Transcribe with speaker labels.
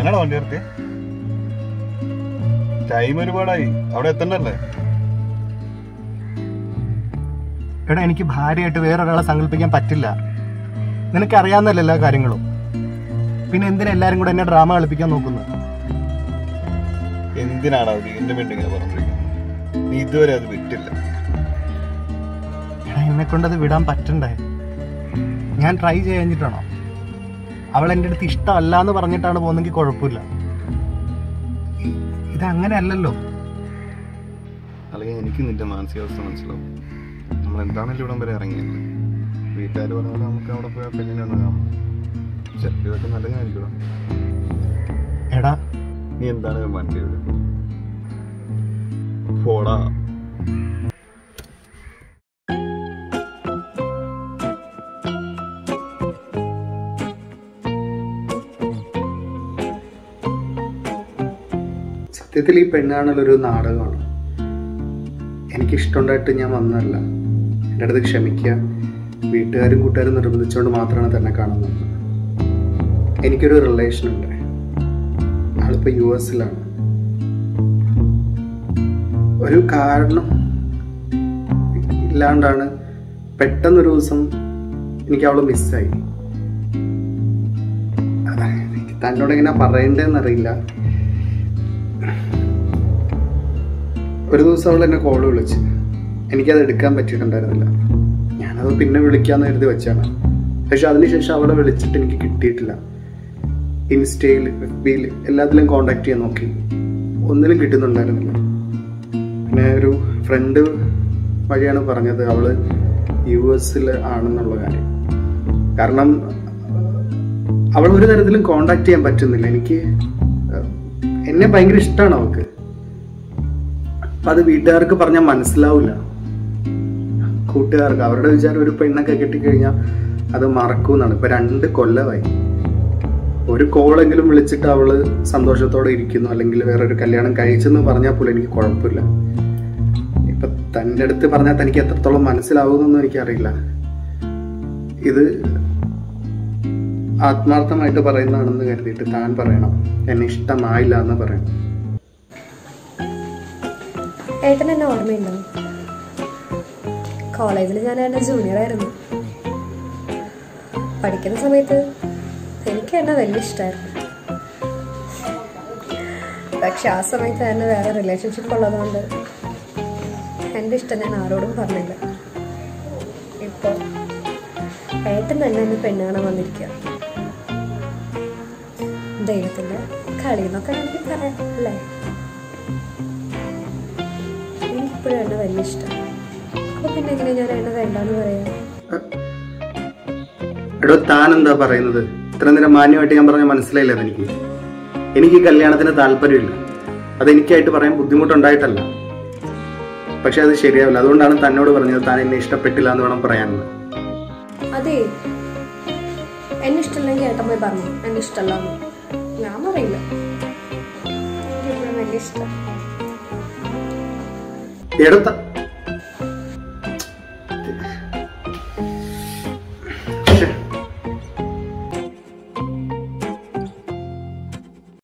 Speaker 1: എന്നാടാ വണ്ടി നിർത്തിയ? ടൈം ഒരുപാടായി. അവിടെ എത്തണ്ടല്ലേ?
Speaker 2: എടാ എനിക്ക് ഭാര്യയായിട്ട് വേറൊരാളെ സങ്കല്പിക്കാൻ പറ്റില്ല. നിനക്കറിയാവുന്നല്ലോ എല്ലാ കാര്യങ്ങളും? പിന്നെ എന്തിനാ എല്ലാരും കൂടെ എന്നെ ഡ്രാമ കളിപ്പിക്കാൻ നോക്കുന്നത്?
Speaker 1: എന്തിനാണ് അവർ വീണ്ടും വീണ്ടും ഇങ്ങനെ പറഞ്ഞിരിക്കുന്നത്? നീ ഇതുവരെ അത് വിട്ടില്ല.
Speaker 2: എന്നെ കൊണ്ടത് വിടാൻ പറ്റണ്ടേ? ഞാൻ ട്രൈ ചെയ്യാഞ്ഞിട്ടാണോ? അവൾ എന്റെ അടുത്ത് ഇഷ്ടമല്ല എന്ന് പറഞ്ഞിട്ടാണ് പോകുന്നെങ്കിൽ കുഴപ്പമില്ല. ഇതങ്ങനെ ഇത് അങ്ങനെയല്ലല്ലോ
Speaker 1: അല്ലെങ്കിൽ എനിക്ക് നിന്റെ മാനസികാവസ്ഥ മനസ്സിലാവും. നമ്മൾ എന്താണല്ലോ ഇവിടം വരെ ഇറങ്ങിയത്? വീട്ടുകാർ പറഞ്ഞാൽ നമുക്ക് അവിടെ പോയാൽ പെണ്ണിനെ ഉണ്ടാകാം ചിലപ്പോൾ ഇതൊക്കെ നല്ലതായിരിക്കണം
Speaker 2: എടാ.
Speaker 1: നീ എന്താണ് വിടും പോടാ.
Speaker 2: സത്യത്തിൽ ഈ പെണ്ണാണല്ലൊരു നാടകമാണ്. എനിക്കിഷ്ടമുണ്ടായിട്ട് ഞാൻ വന്നതല്ല. എന്റെ അടുത്ത് ക്ഷമിക്കുക. വീട്ടുകാരും കൂട്ടുകാരും നിർബന്ധിച്ചുകൊണ്ട് മാത്രമാണ് തന്നെ കാണുന്നത്. എനിക്കൊരു റിലേഷൻ ഉണ്ട്. ആളിപ്പോൾ യു എസിലാണ്. ഒരു കാരണം ഇല്ലാണ്ടാണ് പെട്ടെന്നൊരു ദിവസം എനിക്ക് അവളെ മിസ്സായി തന്നോട് എങ്ങനെ പറയണ്ടേന്നറിയില്ല ഒരു ദിവസം അവൾ എന്നെ കോൾ വിളിച്ച്. എനിക്കത് എടുക്കാൻ പറ്റിയിട്ടുണ്ടായിരുന്നില്ല. ഞാനത് പിന്നെ വിളിക്കാന്ന് കരുതി വെച്ചാണ്. പക്ഷെ അതിനുശേഷം അവളെ വിളിച്ചിട്ട് എനിക്ക് കിട്ടിയിട്ടില്ല. ഇൻസ്റ്റയിൽ എഫ് ബിയിൽ എല്ലാത്തിലും കോണ്ടാക്ട് ചെയ്യാൻ നോക്കി. ഒന്നിലും കിട്ടുന്നുണ്ടായിരുന്നില്ല. പിന്നെ ഒരു ഫ്രണ്ട് വഴിയാണ് പറഞ്ഞത് അവൾ യു എസിൽ ആണെന്നുള്ള കാര്യം. കാരണം അവൾ ഒരു തരത്തിലും കോണ്ടാക്ട് ചെയ്യാൻ പറ്റുന്നില്ല. എനിക്ക് എന്നെ ഭയങ്കര ഇഷ്ടമാണ് അവൾക്ക്. അപ്പൊ അത് വീട്ടുകാർക്ക് പറഞ്ഞാൽ മനസ്സിലാവില്ല കൂട്ടുകാർക്ക് അവരുടെ വിചാരം ഒരു പെണ്ണൊക്കെ കിട്ടിക്കഴിഞ്ഞാൽ അത് മറക്കൂന്നാണ്. ഇപ്പൊ രണ്ട് കൊല്ലമായി. ഒരു കോളെങ്കിലും വിളിച്ചിട്ട് അവൾ സന്തോഷത്തോടെ ഇരിക്കുന്നു അല്ലെങ്കിൽ വേറെ ഒരു കല്യാണം കഴിച്ചെന്ന് പറഞ്ഞാൽ പോലും എനിക്ക് കുഴപ്പമില്ല. ഇപ്പൊ തന്റെ അടുത്ത് പറഞ്ഞാൽ തനിക്ക് എത്രത്തോളം മനസ്സിലാവുമെന്നൊന്നും എനിക്കറിയില്ല. ഇത് ആത്മാർത്ഥമായിട്ട് പറയുന്നതാണെന്ന് കരുതിയിട്ട് താൻ പറയണം എന്നെ ഇഷ്ടമായില്ല എന്ന് പറയണം.
Speaker 3: ഏട്ടൻ എന്നെ ഓർമ്മയുണ്ടോ? കോളേജിൽ ഞാൻ എന്റെ ജൂനിയർ ആയിരുന്നു. പഠിക്കുന്ന സമയത്ത് എനിക്ക് എന്നെ വലിയ ഇഷ്ടമായിരുന്നു പക്ഷെ ആ സമയത്ത് എന്നെ വേറെ റിലേഷൻഷിപ്പ് ഉള്ളതുകൊണ്ട് എന്റെ ഇഷ്ടം ഞാൻ ആരോടും പറഞ്ഞില്ല. ഇപ്പോൾ ഏട്ടൻ തന്നെ എന്നെ പെണ്ണാണ് വന്നിരിക്കുക ദൈവത്തിന്റെ കളിയെന്നൊക്കെ എനിക്ക് പറയാം അല്ലേ? എനിക്കിപ്പോഴും എണ്ണ വലിയ ഇഷ്ടം. അപ്പൊ പിന്നെ എങ്ങനെ ഞാൻ എണ്ണ വേണ്ടെന്ന് പറയാം?
Speaker 2: എടോ താൻ എന്താ പറയുന്നത്? ഇത്ര നേരം മാന്യമായിട്ട് ഞാൻ പറഞ്ഞ മനസ്സിലായില്ല എനിക്ക് എനിക്ക് ഈ കല്യാണത്തിന് താല്പര്യമില്ല. അതെനിക്കായിട്ട് പറയാൻ ബുദ്ധിമുട്ടുണ്ടായിട്ടല്ല. പക്ഷെ അത് ശരിയാവില്ല. അതുകൊണ്ടാണ് തന്നോട് പറഞ്ഞത് താൻ എന്നെ ഇഷ്ടപ്പെട്ടില്ല എന്ന് വേണം പറയാൻ
Speaker 3: അതെ. എന്നെ ഇഷ്ടമില്ലെങ്കിൽ ഏട്ടൻ പോയി പറഞ്ഞു. എന്നെ ഇഷ്ടമല്ല. ഞാൻ പറയില്ല. എനിക്കിപ്പോഴും വലിയ ഇഷ്ടം.
Speaker 2: എടുത്ത